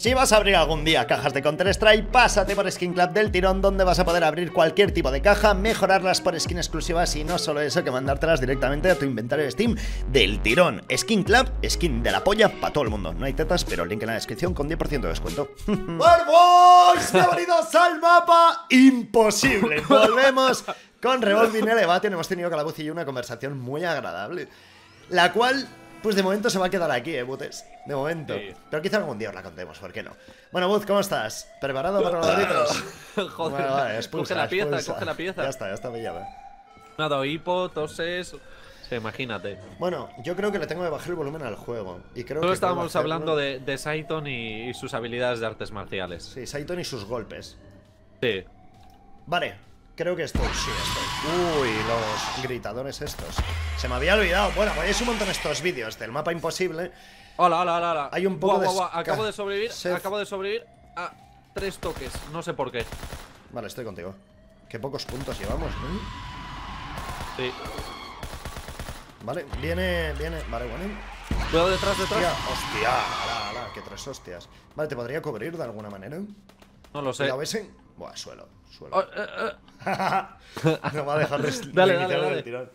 Si vas a abrir algún día cajas de Counter-Strike, pásate por Skin Club del tirón, donde vas a poder abrir cualquier tipo de caja, mejorarlas por skin exclusivas y no solo eso, que mandártelas directamente a tu inventario de Steam del tirón. Skin Club, skin de la polla para todo el mundo. No hay tetas, pero link en la descripción con 10% de descuento. ¡Vamos! ¡Bienvenidos al mapa imposible! Volvemos con Revolving Elevation. Hemos tenido la y yo una conversación muy agradable, la cual pues de momento se va a quedar aquí, eh, Butes. De momento. Pero quizá algún día os la contemos, ¿por qué no? Bueno, Buz, ¿cómo estás? ¿Preparado para los gritos? Joder, vale, coge la pieza, coge la pieza. Ya está, ya está pillada. Nada, hipo, toses. imagínate. Bueno, yo creo que le tengo que bajar el volumen al juego. Y creo Solo estábamos hablando de, de Saiton y, y, sus habilidades de artes marciales. Sí, Saiton y sus golpes. Sí. Vale, Creo que estoy, sí estoy. Uy, los gritadores estos. Se me había olvidado, bueno, pues un montón estos vídeos del mapa imposible. Hola, hola, hola, hola. Hay un poco de... Acabo de sobrevivir, acabo de sobrevivir a tres toques, no sé por qué. Vale, estoy contigo. Qué pocos puntos llevamos, ¿no? Sí. Vale, viene, viene, vale, bueno. Cuidado detrás, detrás. Hostia, ala, ala, que tres hostias. Vale, ¿te podría cubrir de alguna manera? No lo sé. ¿La ese? Buah, suelo, suelo. Oh, eh, eh. no va a dejar dale, dale, dale. tirón.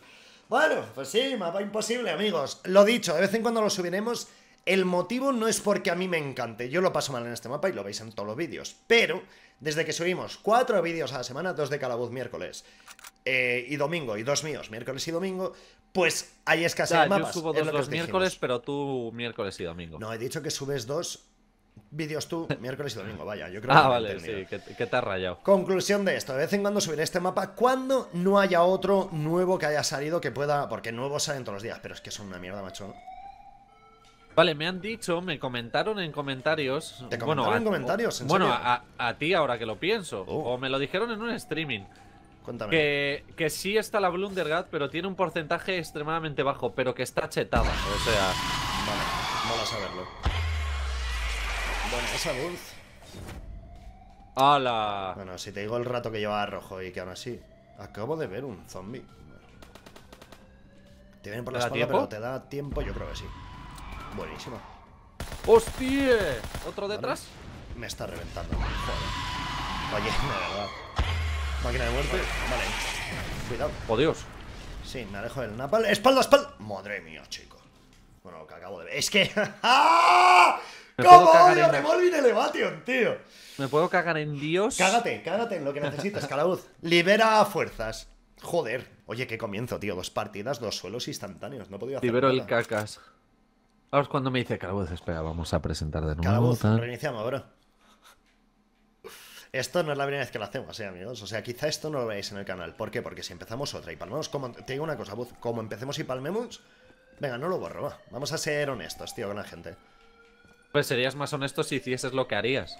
Bueno, pues sí, mapa imposible, amigos. Lo dicho, de vez en cuando lo subiremos. El motivo no es porque a mí me encante. Yo lo paso mal en este mapa y lo veis en todos los vídeos. Pero, desde que subimos cuatro vídeos a la semana, dos de Calabuz miércoles eh, y domingo, y dos míos, miércoles y domingo, pues hay escasez de mapas. Yo subo dos los miércoles, pero tú miércoles y domingo. No, he dicho que subes dos vídeos tú miércoles y domingo, vaya, yo creo ah, vale, sí, que, te has rayado. Conclusión de esto, de vez en cuando subiré este mapa cuando no haya otro nuevo que haya salido que pueda, porque nuevos salen todos los días, pero es que son una mierda, macho. Vale, me han dicho, me comentaron en comentarios. ¿Te comentaron bueno, en comentarios? bueno, a, ti ahora que lo pienso. Oh. O me lo dijeron en un streaming. Cuéntame. Que, que sí está la Blundergat, pero tiene un porcentaje extremadamente bajo, pero que está chetada. O sea. Vale, mola saberlo. Bueno, esa luz. ¡Hala! Bueno, si te digo el rato que lleva rojo y que aún así. Acabo de ver un zombie. Te vienen por la espalda, pero te da tiempo, yo creo que sí. Buenísimo. ¡Hostia! ¿Otro detrás? Me está reventando. Joder. Oye, de verdad. Máquina de muerte. Vale. Cuidado. ¡Oh, Dios! Sí, me alejo del napal. ¡Espalda, espalda! Madre mía, chico. Bueno, lo que acabo de ver. Es que. ¡Ah! ¿Cómo odio Revolving Elevation, tío? ¿Me puedo cagar en Dios? Cágate, cágate en lo que necesitas, Calauz. Libera fuerzas. Joder. Oye, qué comienzo, tío. Dos partidas, dos suelos instantáneos. No podía hacer Libero el cacas. Ahora es cuando me dice Calabuz, espera, vamos a presentar de nuevo. Calabuz, reiniciamos, bro. Esto no es la primera vez que lo hacemos, eh, amigos. O sea, quizá esto no lo veáis en el canal. ¿Por qué? Porque si empezamos otra y palmemos como... Te digo una cosa, Buz. Como empecemos y palmemos... Venga, no lo borro, va. Vamos a ser honestos, tío, con la gente. Pues serías más honesto si hicieses lo que harías.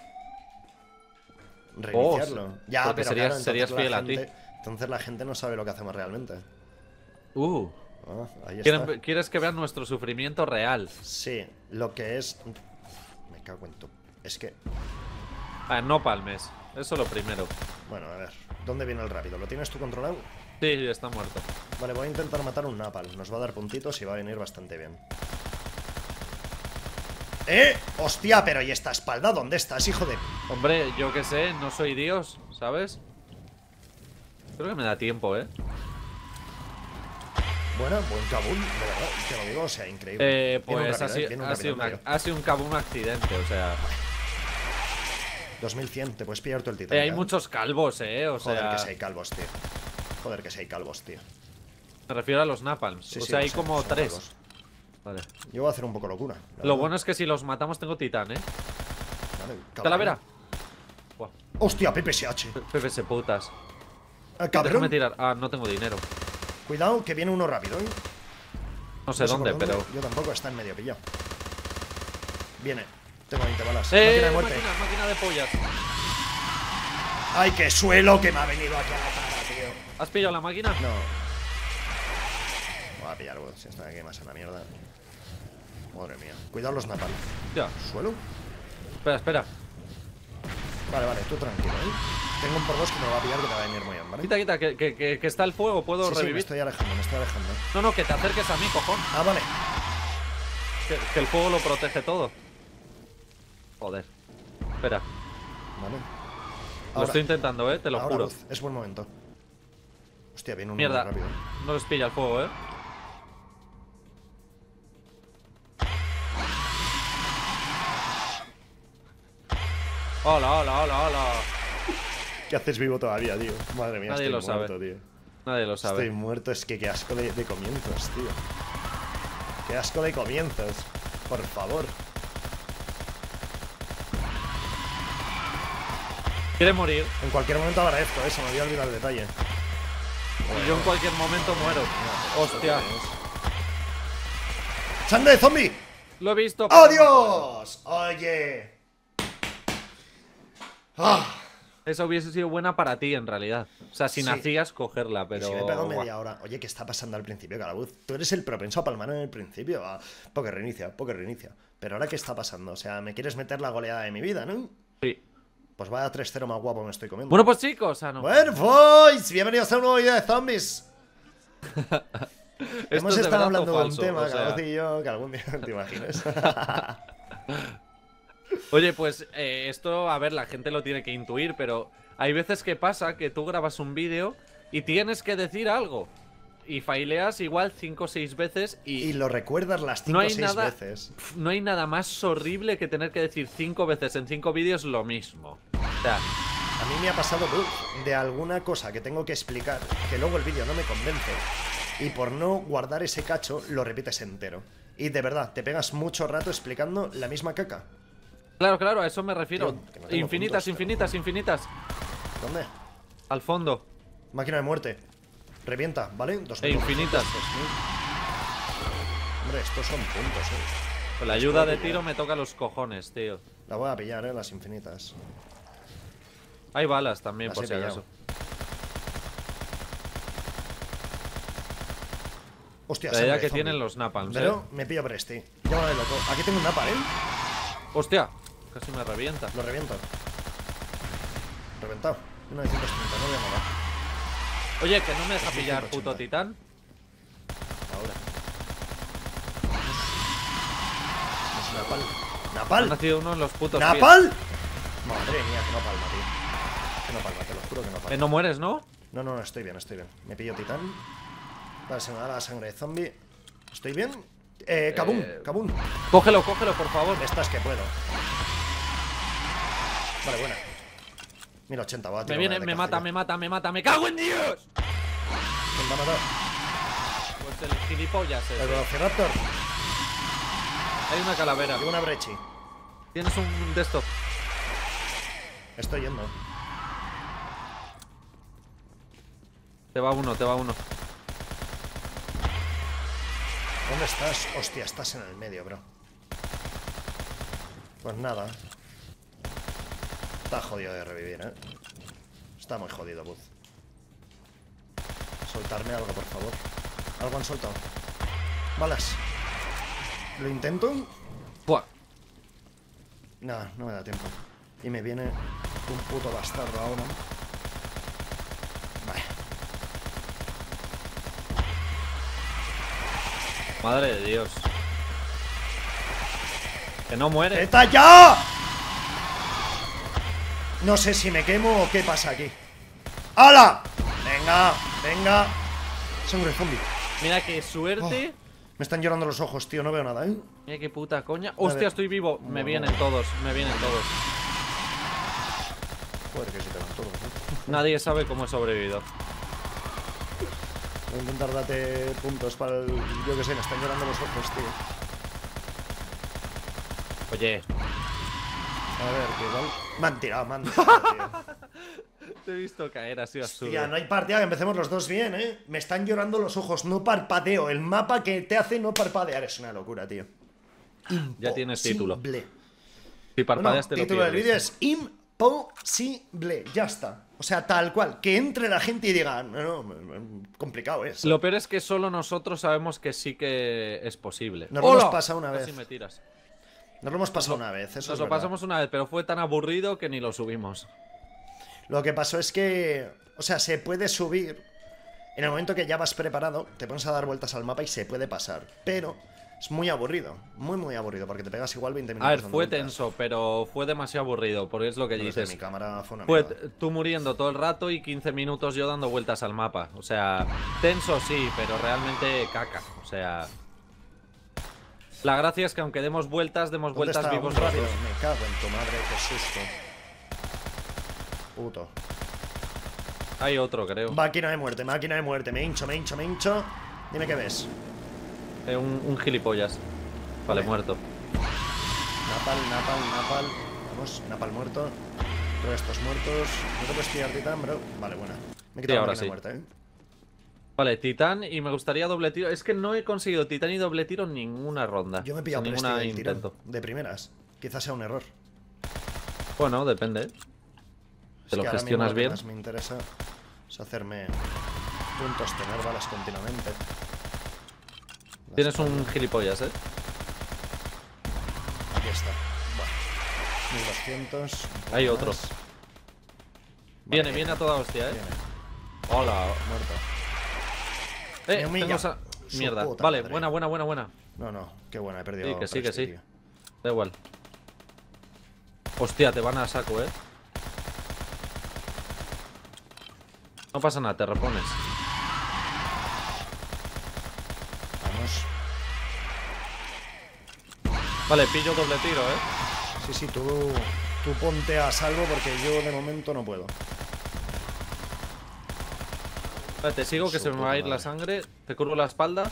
Reiniciarlo. Oh, ya, pero serías, serías fiel a ti. Entonces la gente no sabe lo que hacemos realmente. Uh. Ah, ahí está. ¿Quieres que vean nuestro sufrimiento real? Sí, lo que es... Me cago en tu... Es que... Ah, no palmes. Eso lo primero. Bueno, a ver. ¿Dónde viene el rápido? ¿Lo tienes tú controlado? Sí, está muerto. Vale, voy a intentar matar un Napal. Nos va a dar puntitos y va a venir bastante bien. ¡Eh! ¡Hostia! Pero ¿y esta espalda? ¿Dónde estás, hijo de...? Hombre, yo qué sé, no soy Dios, ¿sabes? Creo que me da tiempo, ¿eh? Bueno, buen verdad, te lo digo, o sea, increíble. Eh, pues ha, sido, un Kabul accidente, o sea... 2100, te puedes pillar todo el titán. Eh, hay muchos calvos, eh, o sea... Joder, que si hay calvos, tío. Joder, que si hay calvos, tío. Me refiero a los napalms, o sea, hay como tres. Vale. Yo voy a hacer un poco locura. Lo bueno es que si los matamos tengo titán, ¿eh? Vale, vera Hostia, PPSH. PPS putas. Ah, Déjame tirar. Ah, no tengo dinero. Cuidado, que viene uno rápido, ¿eh? No sé, dónde, pero. Yo tampoco, está en medio pillado. Viene. Tengo 20 balas. ¡Eh! Máquina de muerte. Máquina, de pollas. ¡Ay, qué suelo que me ha venido aquí a la cara, tío! ¿Has pillado la máquina? No. Voy a pillar, si está aquí más en la mierda. Madre mía. Cuidado los napal. Ya. ¿Suelo? Espera, espera. Vale, vale, tú tranquilo, ¿eh? Tengo un por dos que me va a pillar que te va a venir muy bien, ¿vale? Quita, quita, que, que, que está el fuego, puedo sí, revivir. Sí, me estoy alejando, me estoy alejando. No, no, que te acerques a mí, cojón. Ah, vale. Que, que el fuego lo protege todo. Joder. Espera, Vale. lo estoy intentando, eh, te lo ahora, juro. Luz, es buen momento. Hostia, viene un Mierda, rápido. no les pilla el fuego, eh. Hola, hola, hola, hola. ¿Qué haces vivo todavía, tío? Madre mía, Nadie estoy lo sabe. muerto, tío. Nadie lo sabe. Estoy muerto, es que qué asco de, de comienzos, tío. Qué asco de comienzos. Por favor. Quiere morir En cualquier momento habrá esto, eso, me había olvidado el detalle. y yo en cualquier momento muero. Hostia, ¡Sangre de zombie! lo he visto. ¡Oh, no. Dios! Oye. Ah, Eso hubiese sido buena para ti, en realidad. O sea, si Sí. nacías, cogerla, y pero. si me he pegado media hora. Oye, ¿qué está pasando al principio, Calabuz? Tú eres el propenso a palmar en el principio. Ah, porque reinicia, porque reinicia. Pero ahora, ¿qué está pasando? O sea, me quieres meter la goleada de mi vida, ¿no? Sí. Pues vaya 3-0 más guapo me estoy comiendo. Bueno, pues chicos, ah, no. Bueno, boys, bienvenidos a un nuevo video de zombies. Hemos estado hablando de un tema, o sea. Calabuz y yo, que algún día te imaginas. Oye, pues eh, esto, a ver, la gente lo tiene que intuir, pero hay veces que pasa que tú grabas un vídeo y tienes que decir algo. Y faileas igual 5 o 6 veces y, y lo recuerdas las 5 No o hay 6 nada- veces. pf, no hay nada más horrible que tener que decir 5 veces en 5 vídeos lo mismo. O sea, A mí me ha pasado Bud, de alguna cosa que tengo que explicar, que luego el vídeo no me convence, y por no guardar ese cacho, lo repites entero. Y de verdad, te pegas mucho rato explicando la misma caca. Claro, claro, a eso me refiero. Tío, no infinitas, puntos, infinitas, infinitas. ¿Dónde? Al fondo. Máquina de muerte. Revienta, ¿vale? Dos E infinitas. Hombre, estos son puntos, eh. Con la ayuda de tiro me toca los cojones, tío. La voy a pillar, eh, las infinitas. Hay balas también, Las por si acaso. Hostia, La idea de que zombie. tienen los napalms, Pero ¿eh? me pillo Presti. Llámame loco. Aquí tengo un napa, ¿eh? Hostia, casi me revienta. Lo reviento. Reventado. 1930, no voy a morir. Oye, que no me deja pillar 180. puto titán. Ahora. Es Napal. ¡Napal! Ha nacido uno en los putos pies. ¡Napal! Madre mía, que no palma, tío. Que no palma, te lo juro que no Eh, palma. no mueres, ¿no? No, no, no, estoy bien, estoy bien. Me pillo titán. Vale, se me da la sangre de zombie. ¿Estoy bien? Eh, Kabum, Eh, Kabum. Cógelo, cógelo, por favor. Estas que puedo. Vale, buena. 1080, va Me viene, me mata, me mata, me mata, me cago en Dios. ¿Quién va a matar? Pues el gilipollas ese. El Velociraptor. Hay una calavera. Y una brechi. Tienes un de estos. Estoy yendo. Te va uno, te va uno. ¿Dónde estás? Hostia, estás en el medio, bro. Pues nada. Está jodido de revivir, ¿eh? Está muy jodido, Buzz. Soltarme algo, por favor. Algo han soltado. Balas. ¿Lo intento? Buah. Nada, no me da tiempo. Y me viene un puto bastardo ahora. Vale. Madre de Dios. Que no muere. ¡Eta ya! No sé si me quemo o qué pasa aquí. ¡Hala! Venga, venga. Sangre zombie. Mira qué suerte. Me están llorando los ojos, tío. No veo nada, ¿eh? Mira qué puta coña. Hostia, estoy vivo. Me vienen todos, me vienen todos. Joder, que si te van todos, ¿eh? Nadie sabe cómo he sobrevivido. Voy a intentar darte puntos para el... Yo que sé, me están llorando los ojos, tío. Oye, A ver, que igual... Me han tirado, me han tirado, tío. te he visto caer, ha sido absurdo. Hostia, no hay partida, que empecemos los dos bien, ¿eh? Me están llorando los ojos, no parpadeo. El mapa que te hace no parpadear es una locura, tío. Ya tienes título. Si Bueno, parpadeas te lo título del vídeo es imposible. Ya está. O sea, tal cual. Que entre la gente y diga, no, no, complicado es. Lo peor es que solo nosotros sabemos que sí que es posible. Nos hemos ¡Hola! pasado una vez. me tiras. Nos lo hemos pasado una vez, eso Nos es lo verdad. pasamos una vez, pero fue tan aburrido que ni lo subimos. Lo que pasó es que, o sea, se puede subir. En el momento que ya vas preparado, te pones a dar vueltas al mapa y se puede pasar. Pero Es muy aburrido, muy muy aburrido, porque te pegas igual 20 minutos. A ver, fue vueltas. tenso, pero fue demasiado aburrido, porque es lo que dices. mi cámara fue una Fue tú muriendo todo el rato y 15 minutos yo dando vueltas al mapa. O sea, tenso sí, pero realmente caca. O sea. La gracia es que aunque demos vueltas, demos ¿Dónde vueltas está? vivos rápido. Me cago en tu madre, qué susto. Puto. Hay otro, creo. Máquina de muerte, máquina de muerte. Me hincho, me hincho, me hincho. Dime qué ves. Eh, un, un gilipollas. Vale, muerto. Napal, Napal, Napal. Vamos, Napal muerto. Todos estos muertos. No te puedes tirar titán, bro. Vale, buena. Me he quitado la máquina sí. muerte, eh. Vale, titán y me gustaría doble tiro. Es que no he conseguido titán y doble tiro en ninguna ronda. Yo me he pillado tirón, intento. De primeras. Quizás sea un error. Bueno, depende. Es ¿Te lo que ahora mismo gestionas lo que bien? más me interesa es hacerme puntos, tener balas continuamente. Tienes un gilipollas, ¿eh? Aquí está. Bueno. 1200. un poco Hay otro. Vale, Viene, viene a toda hostia, ¿eh? Viene. Hola. Muerto. Eh, Me tengo esa- Mierda. puta Vale, madre. buena, buena, buena, buena. No, no. Qué buena, he perdido. Sí, que sí, que sí. prestigio. Da igual. Hostia, te van a saco, ¿eh? No pasa nada, te repones. Vamos. Vale, pillo doble tiro, ¿eh? Sí, sí, tú, tú ponte a salvo porque yo de momento no puedo. Vale, te sigo que se me va a ir la sangre. Te curvo la espalda.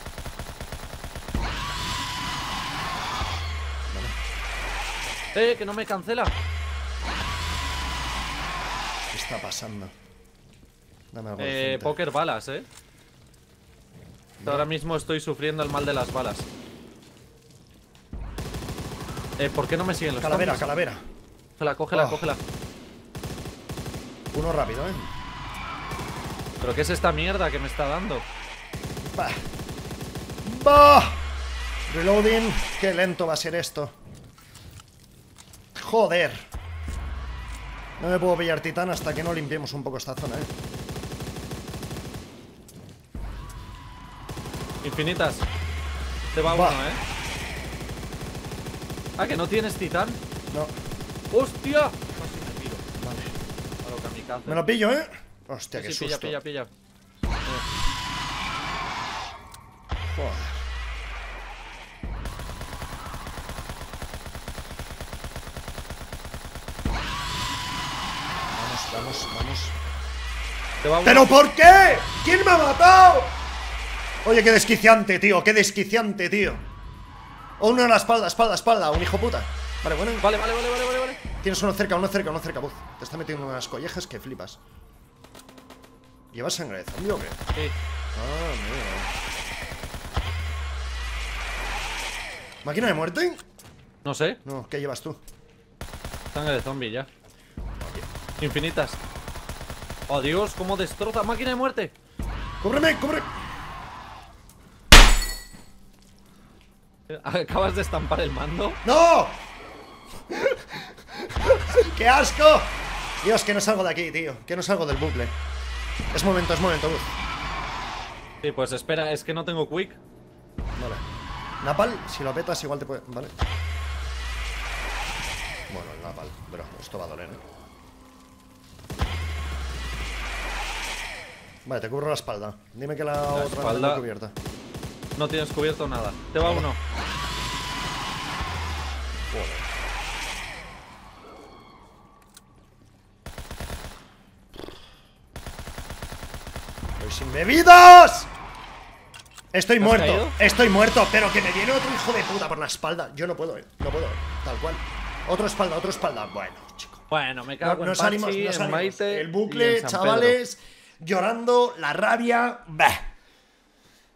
Eh, que no me cancela. ¿Qué está pasando? Dame algo Eh, poker balas, eh. Ahora mismo estoy sufriendo el mal de las balas. Eh, ¿por qué no me siguen los Calavera, zombies? calavera. Cógela, cógela, Oh. cógela. Uno rápido, ¿eh? ¿Pero qué es esta mierda que me está dando? Bah. Bah. Reloading. Qué lento va a ser esto. Joder. No me puedo pillar titán hasta que no limpiemos un poco esta zona, ¿eh? Infinitas. Te va Va. uno, eh. Ah, que no tienes titán. No. ¡Hostia! Casi me tiro. Vale. A lo kamikaze. Me lo pillo, ¿eh? Hostia, Sí, qué sí, susto. pilla, pilla, pilla. Joder. Vamos, vamos, vamos. Te va. ¿Pero por qué? ¿Quién me ha matado? Oye, qué desquiciante, tío, qué desquiciante, tío. O uno en la espalda, espalda, espalda, un hijo puta. Vale, bueno. Vale, vale, vale, vale, vale. Tienes uno cerca, uno cerca, uno cerca, buz. Te está metiendo unas collejas que flipas. ¿Llevas sangre de zombie o qué? Sí. Ah, mira. ¿Máquina de muerte? No sé. No, ¿qué llevas tú? Sangre de zombie ya. Infinitas. Oh, Dios, cómo destroza. Máquina de muerte. ¡Cúbreme, cubre! Acabas de estampar el mando. ¡No! ¡Qué asco! Dios, que no salgo de aquí, tío. Que no salgo del bucle. Es momento, es momento, buz. Sí, pues espera, es que no tengo quick. Vale. Napal, si lo petas, igual te puede. Vale. Bueno, el Napal, pero esto va a doler, ¿eh? Vale, te cubro la espalda. Dime que la, otra espalda. tengo cubierta. No tienes cubierto nada. Te va uno. Bebidas. Estoy ¿Te has muerto, caído? estoy muerto, pero que me viene otro hijo de puta por la espalda. Yo no puedo, eh, no puedo, eh, tal cual. Otro espalda, otro espalda. Bueno, chico. Bueno, me No, cago en nos salimos, Pachi, nos en salimos. Maite El bucle, en chavales, llorando, la rabia. Bah.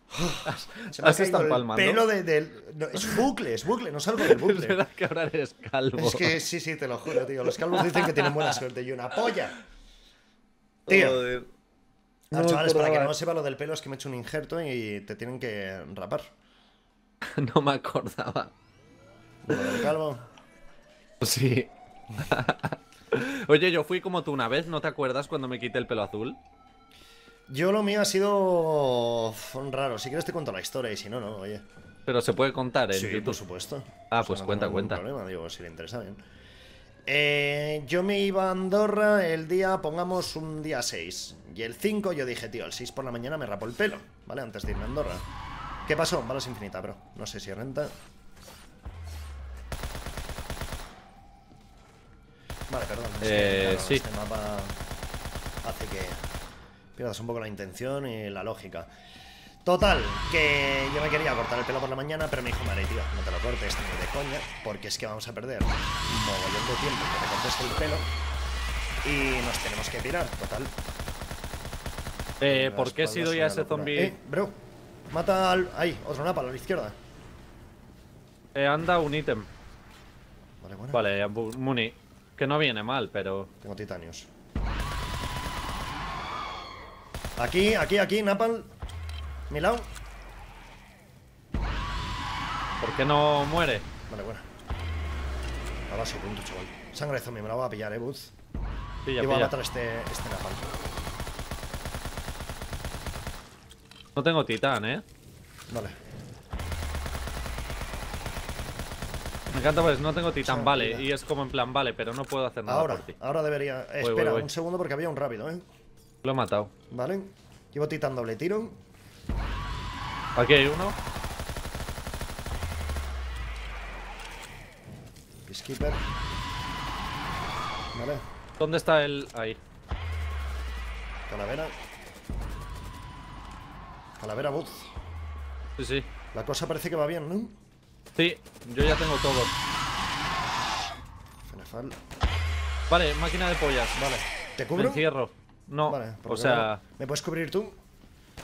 Se me ha ¿Has caído estampado el pelo de- del. no, es bucle, es bucle, no salgo del Pedro. Es bucle. verdad que ahora eres calvo. Es que sí, sí, te lo juro, tío. Los calvos dicen que tienen buena suerte y una polla. Tío. Joder. No me chavales, para que acordaba. no sepa lo del pelo es que me he hecho un injerto y te tienen que rapar. No me acordaba. Lo del calvo. Sí. Oye, yo fui como tú una vez, ¿no te acuerdas cuando me quité el pelo azul? Yo lo mío ha sido raro. Si quieres te cuento la historia y si no, no, oye. Pero se puede contar en Sí, YouTube. por supuesto. Ah, O sea, pues no cuenta, cuenta. problema, digo, si le interesa bien. Eh, yo me iba a Andorra el día, pongamos un día 6. Y el 5 yo dije, tío, el 6 por la mañana me rapo el pelo, ¿vale? Antes de irme a Andorra. ¿Qué pasó? Balas infinita, bro. No sé si renta. Vale, perdón. Eh, claro, sí. Este mapa hace que pierdas un poco la intención y la lógica. Total, que yo me quería cortar el pelo por la mañana, pero me dijo, vale, tío, no te lo coña, porque es que vamos a perder un mogollón de tiempo que te cortes el pelo y nos tenemos que pirar, total. Eh, ¿Por qué he sido ya ese zombie? Eh, bro, mata al... Ahí, otro napa, a la izquierda. Eh, anda un ítem. Vale, bueno. Vale, Muni. Que no viene mal, pero. Tengo titanios. Aquí, aquí, aquí, Napal. Mi lado. ¿Por qué no muere? Vale, bueno. Ahora sí, punto, chaval. Sangre de zombie, me la voy a pillar, eh, Buz. Pilla, y voy a matar a este, este Napal. No tengo titán, eh. Vale. Me encanta pues no tengo titán, vale. Y es como en plan, vale, pero no puedo hacer nada Ahora, por ti. ahora debería. eh, Voy, espera, voy, voy. un segundo porque había un rápido, ¿eh? Lo he matado. Vale. Llevo titán doble tiro. Aquí hay uno. Peacekeeper. Vale. ¿Dónde está el...? Ahí. Calavera. Calavera Booth. Sí, sí. La cosa parece que va bien, ¿no? Sí, yo ya tengo todo. Fenefal. Vale, máquina de pollas. Vale. ¿Te Me cubro? encierro. No, Vale. o sea, ¿Me puedes cubrir tú?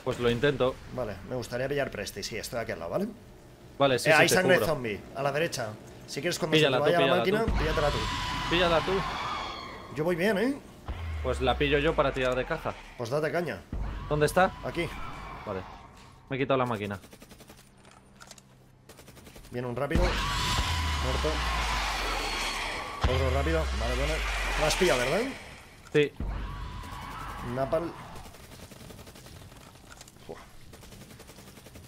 pues lo intento. Vale. Me gustaría pillar Presti. Sí, estoy aquí al lado, ¿vale? Vale, sí, Eh, sí, hay te sangre cubro. zombie. A la derecha. Si quieres cuando Píllala se te vaya la máquina, tú. píllatela tú. Píllala tú. Yo voy bien, ¿eh? Pues la pillo yo para tirar de caja. Pues date caña. ¿Dónde está? Aquí. Vale. Me he quitado la máquina. Viene un rápido. Muerto. Otro rápido. Vale, bueno. Lo has pillado, ¿verdad? Sí. Napal.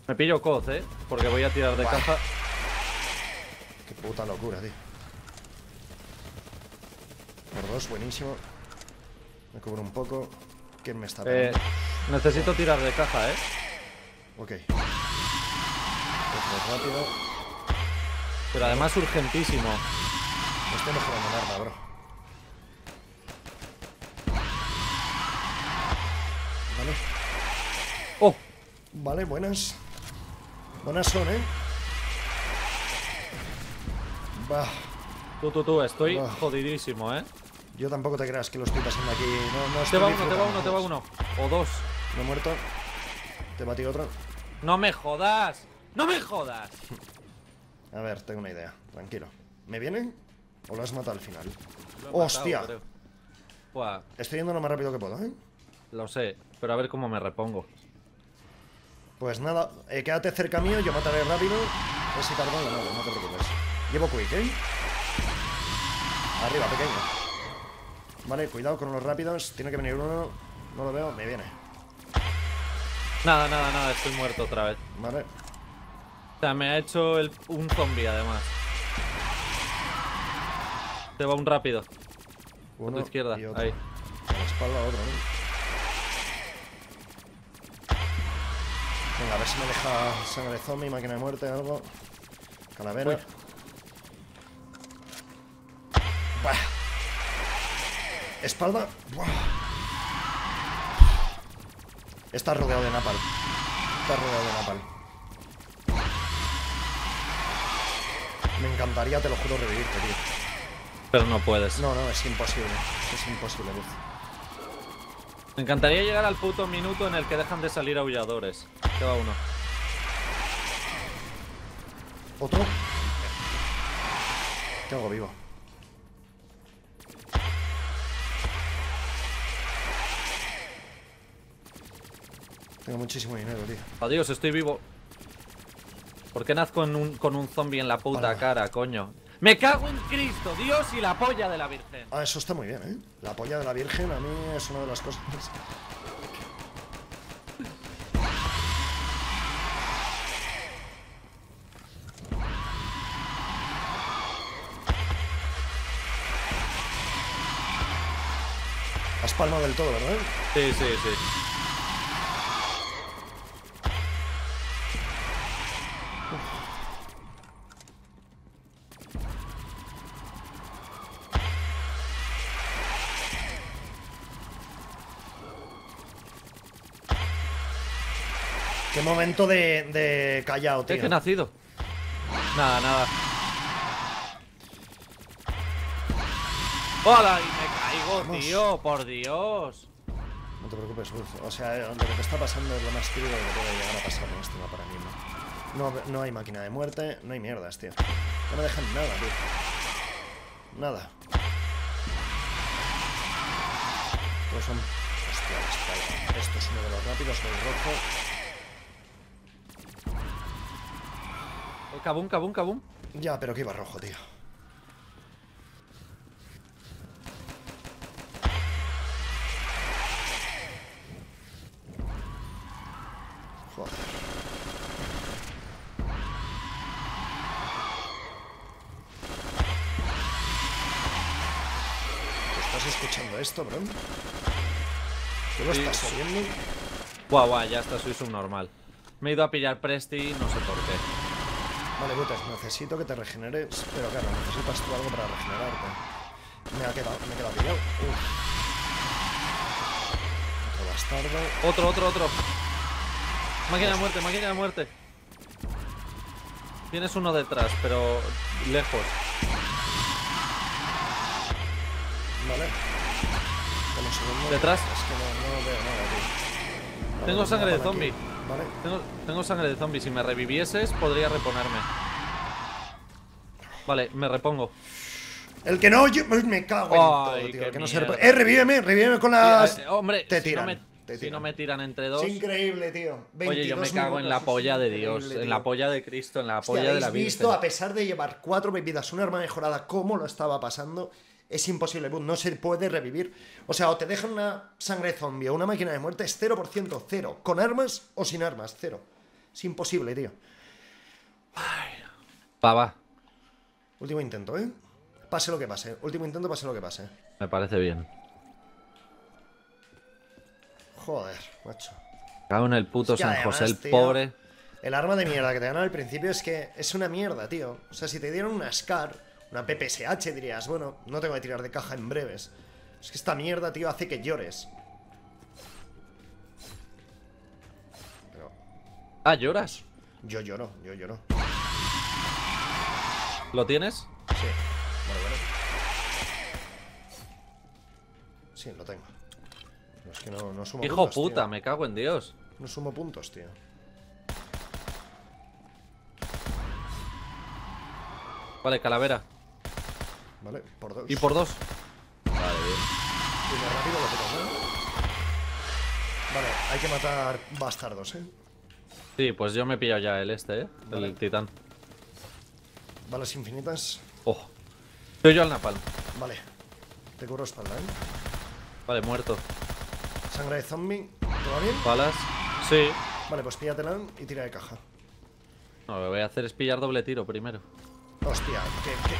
Me pillo Coz, eh. Porque voy a tirar de Buah. caja. Qué puta locura, tío. Por dos, buenísimo. Me cubro un poco. ¿Quién me está Eh, pegando? necesito tirar de caja, eh. Ok. Rápido. Pero además urgentísimo. Mejorando el arma, bro. Vale. ¡Oh! Vale, buenas. Buenas son, ¿eh? Bah, Tú, tú, tú, estoy jodidísimo, eh. yo tampoco te creas que lo estoy pasando aquí. No, no Te estoy va uno, te va uno, te va uno. O dos. No he muerto. Te batí otro. ¡No me jodas! ¡No me jodas! A ver, tengo una idea. Tranquilo. ¿Me vienen? ¿O lo has matado al final? Lo he matado, ¡Hostia! Estoy yendo lo más rápido que puedo, ¿eh? lo sé, pero a ver cómo me repongo. Pues nada, eh, quédate cerca mío, yo mataré rápido. Ese carbón lo mato, no te preocupes. Llevo quick, ¿eh? Arriba, pequeño. Vale, cuidado con los rápidos. Tiene que venir uno. No lo veo, me viene. Nada, nada, nada, estoy muerto otra vez. Vale. O sea, me ha hecho el- un zombie además. Te va un rápido. Por Uno tu izquierda, y otro. ahí. A la espalda otro, ¿no? Venga, a ver si me deja sangre zombie, máquina de muerte, algo. Calavera. Uy. Buah. Espalda. Buah. Está rodeado de napal. Está rodeado de napal. Me encantaría, te lo juro, revivirte, tío. Pero no puedes. No, no, es imposible. Es imposible, Luz. Me encantaría llegar al puto minuto en el que dejan de salir aulladores. Va uno. ¿Otro? ¿Qué hago vivo? Tengo muchísimo dinero, tío. Adiós, estoy vivo. ¿Por qué nazco con un zombie en la puta cara, coño? ¡Me cago en Cristo, Dios y la polla de la Virgen! Ah, eso está muy bien, ¿eh? La polla de la Virgen a mí es una de las cosas... Has palmado del todo, ¿verdad? Sí, sí, sí. Momento de, de callao, tío. ¿Qué he nacido? Nada, nada. ¡Hola! Y me caigo, Vamos. tío, por Dios. No te preocupes, Luz. O sea, lo que te está pasando es lo más típico que puede llegar a pasar en este mapa ahora mismo. No, no hay máquina de muerte, no hay mierdas, tío. No me dejan nada, tío. Nada. Todos son... Hostia. Esto es uno de los rápidos, el rojo. Cabum, cabum, cabum. Ya, pero que iba rojo, tío. Joder. ¿Tú estás escuchando esto, bro? ¿Tú lo Sí. estás oyendo? Guau, guau, ya está, soy subnormal. Me he ido a pillar Presti, no sé por qué. Vale, Butas, necesito que te regeneres, pero claro, necesitas tú algo para regenerarte. Me ha quedado, me he quedado pillado. Otro bastardo. Otro, otro, otro. Máquina de muerte, máquina de muerte. Tienes uno detrás, pero lejos. Vale. ¿Detrás? Es que no, no veo nada, tío. Tengo sangre de zombie. Vale. Tengo, tengo sangre de zombie. Si me revivieses, podría reponerme. Vale, me repongo. El que no, yo me cago en Ay, todo, tío. qué Que no se repone- Eh, revíveme, revíveme con las. Sí, eh, hombre, te si, tiran. no me, te si tiran. no me tiran entre dos. Es increíble, tío. Oye, yo me 22 cago en la polla de Dios, increíble, en la tío. polla de Cristo, en la Hostia, polla de ¿habéis la visto, Virgen. a pesar de llevar cuatro bebidas, un arma mejorada, cómo lo estaba pasando? Es imposible, no se puede revivir. O sea, o te dejan una sangre zombie o una máquina de muerte, es 0%, cero. Con armas o sin armas, cero. Es imposible, tío. Va, va, Último intento, ¿eh? Pase lo que pase. Último intento, pase lo que pase. me parece bien. Joder, macho. Cago en el puto Es que San además, José, el tío, pobre. El arma de mierda que te dan al principio es que es una mierda, tío. O sea, si te dieran una SCAR, una PPSH, dirías, bueno, no tengo que tirar de caja en breves. Es que esta mierda, tío, hace que llores. Pero Ah, lloras. yo lloro, yo lloro. ¿Lo tienes? Sí, bueno, bueno. Sí, lo tengo. Pero es que no, no sumo Hijo puntos, puta, tío. me cago en Dios. No sumo puntos, tío. Vale, calavera. Vale, por dos. Y por dos. Vale, bien. Y más rápido lo ¿no? Vale, hay que matar bastardos, ¿eh? Sí, pues yo me he pillado ya el este, ¿eh? Vale. El titán. Balas infinitas. Oh. Soy yo al napalm. Vale. Te cubro espalda, ¿eh? Vale, muerto. Sangre de zombie. ¿Todo bien? Balas. Sí. Vale, pues píllatela y tira de caja. No, lo que voy a hacer es pillar doble tiro primero. Hostia, que... que...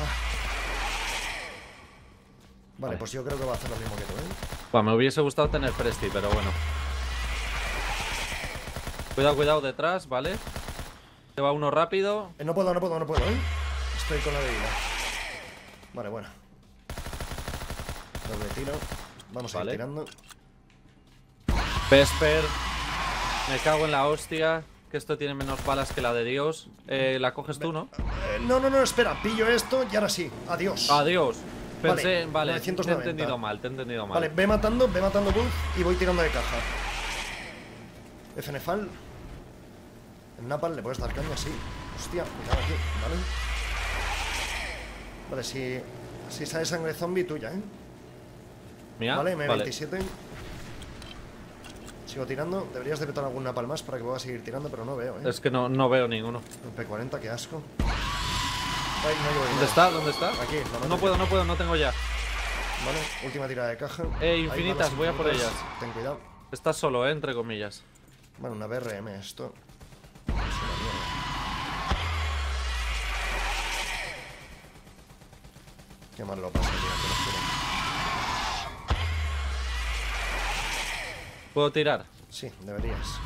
Ah. Vale, pues yo creo que va a hacer lo mismo que tú, ¿eh? Buah, me hubiese gustado tener Presti, pero bueno. Cuidado, cuidado detrás, ¿vale? Se va uno rápido. Eh, No puedo, no puedo, no puedo, ¿eh? Estoy con la bebida. Vale, bueno. Doble tiro. Vamos a ir tirando. Vesper. Me cago en la hostia. Que esto tiene menos balas que la de Dios. Eh, la coges tú, ¿no? Eh, no, no, no, espera. Pillo esto y ahora sí. Adiós. Adiós. Pensé, Vale, vale, te he 990. entendido mal, te he entendido mal. Vale, ve matando, ve matando Bull y voy tirando de caja. FNFAL. En Napal le puedes dar caña, sí. Hostia, cago aquí, ¿vale? Vale, si, si sale sangre zombie, tuya, ¿eh? ¿Mía? Vale, M27. Sigo tirando. Deberías de petar algún Napal más para que pueda seguir tirando, pero no veo, ¿eh? Es que no, no veo ninguno. El P40, qué asco. Ay, no llevo ¿Dónde está? ¿Dónde está? Aquí, No puedo, no puedo, no tengo ya. Vale, última tirada de caja. Eh, infinitas, voy a por ellas. Ten cuidado. Estás solo, eh, entre comillas. Bueno, una BRM esto. Es una mierda. Qué mal lo paso, tío, te lo juro. ¿Puedo tirar? Sí, deberías.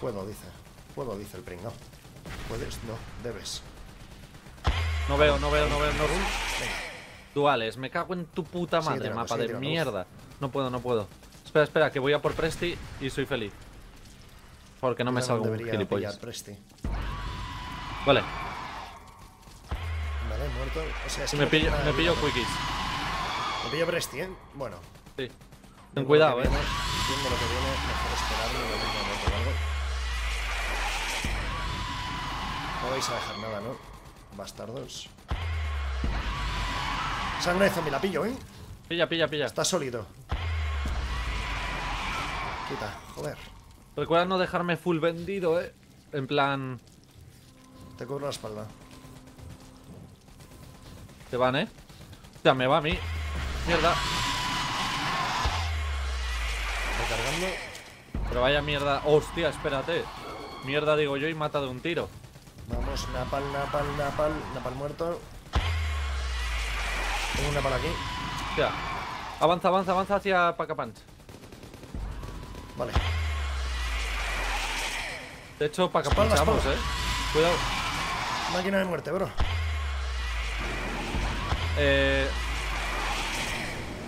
Puedo, dice. Puedo, dice el pringao. ¿Puedes? No, debes. No veo, no veo, no veo, no veo. Duales, me cago en tu puta madre, tirando, mapa de mierda. No puedo, no puedo. Espera, espera, que voy a por Presti y soy feliz. Porque no me salgo un gilipollas. Vale, Vale, muerto. O sea, es me pillo, me pillo quickies. Me pillo Presti, ¿eh? Bueno. Sí. Ten cuidado, eh. viene, Viendo lo que viene, mejor esperarme y lo mismo muerto o algo. No vais a dejar nada, ¿no? Bastardos. Sangre de zombie, la pillo, ¿eh? Pilla, pilla, pilla. Está sólido. Quita, joder. Recuerda no dejarme full vendido, eh. En plan. Te cubro la espalda. Te van, eh. Ya me va a mí. Mierda. Recargando. Pero vaya mierda. Hostia, espérate. Mierda, digo yo, y mata de un tiro. Vamos, napal, napal, napal. Napal muerto. Tengo un napal aquí. Hostia. Avanza, avanza, avanza hacia Pacapunch. Vale. De hecho, Pacapunchamos, espalda. eh. Cuidado. Máquina de muerte, bro. Eh.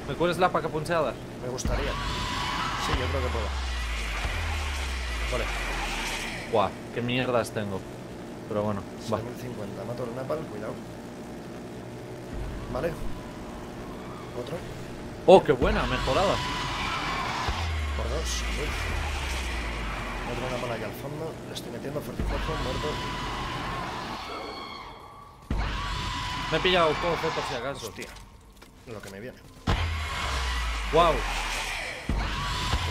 ¿Me cueles la pacapuncheada? Me gustaría. Sí, yo creo que puedo. Vale. Buah, qué mierdas tengo. Pero bueno, va. 7050. Mato el napal, cuidado. Vale. Otro. Oh, qué buena, mejorada. Por dos. Otro napal allá al fondo. Le estoy metiendo fuerte y flojo, muerto. Me he pillado coce por si acaso. Hostia. Lo que me viene. Wow.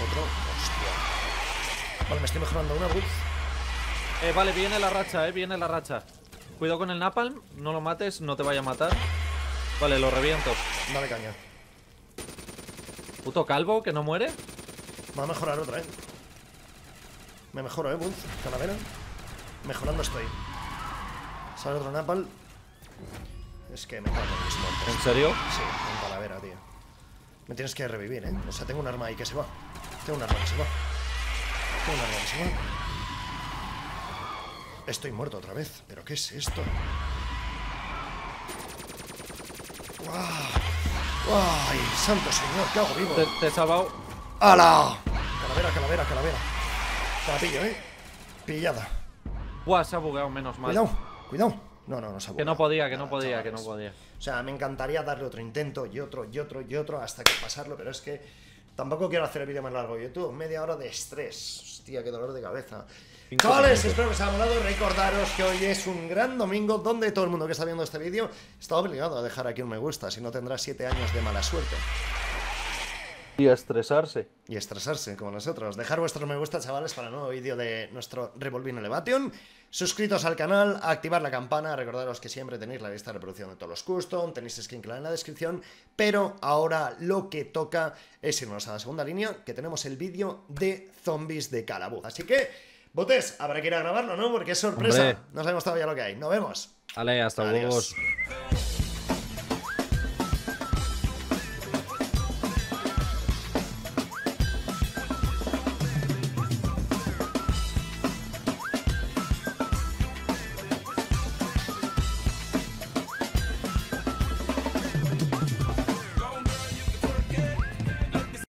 Otro. Hostia. Vale, me estoy mejorando una booth. Eh, vale, viene la racha, eh, viene la racha. Cuidado con el napalm, no lo mates, no te vaya a matar. Vale, lo reviento. Dale caña. Puto calvo, que no muere. Va a mejorar otra, eh. Me mejoro, eh, booth. Calavera. Mejorando estoy. Sale otro napal. Es que me cago en mis muertos. ¿En serio? Sí, en calavera, tío. Me tienes que revivir, ¿eh? O sea, tengo un arma ahí que se va. Tengo un arma que se va. Tengo un arma que se va. Estoy muerto otra vez. ¿Pero qué es esto? ¡Guau! ¡Ay, santo señor! ¿Qué hago vivo? Te, te he salvado. ¡Hala! Calavera, calavera, calavera. Te la pillo, ¿eh? Pillada. Buah, se ha bugueado menos mal. Cuidado, cuidado. No, no, no se ha Que no bugueado. podía, que no podía, que no podía. O sea, me encantaría darle otro intento y otro y otro y otro hasta que pasarlo, pero es que tampoco quiero hacer el vídeo más largo. YouTube, media hora de estrés. Hostia, qué dolor de cabeza. Chavales, espero que os haya molado. Recordaros que hoy es un gran domingo donde todo el mundo que está viendo este vídeo está obligado a dejar aquí un me gusta, si no tendrá 7 años de mala suerte. Y a estresarse. y estresarse como nosotros. Dejar vuestros me gusta, chavales, para el nuevo vídeo de nuestro Revolving Elevation. Suscritos al canal, activar la campana, recordaros que siempre tenéis la lista de reproducción de todos los custom, tenéis skin clave en la descripción, pero ahora lo que toca es irnos a la segunda línea, que tenemos el vídeo de zombies de Calabuz. Así que, botes, habrá que ir a grabarlo, ¿no? Porque es sorpresa. Hombre. No sabemos todavía lo que hay. Nos vemos. Vale, hasta luego.